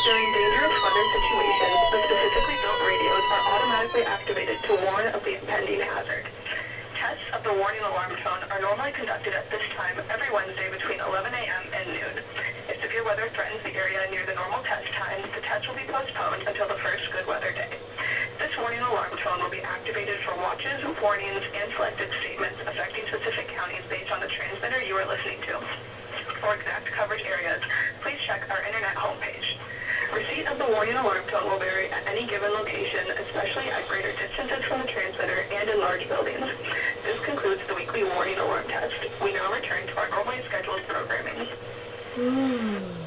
situations, the specifically built radios are automatically activated to warn of the impending hazard. Tests of the warning alarm tone are normally conducted at this time every Wednesday between 11 a.m. and noon. If severe weather threatens the area near the normal test times, the test will be postponed until the first good weather day. This warning alarm tone will be activated for watches, warnings, and selected Warning alarm tone will vary at any given location, especially at greater distances from the transmitter and in large buildings. This concludes the weekly warning alarm test. We now return to our normally scheduled programming. Ooh.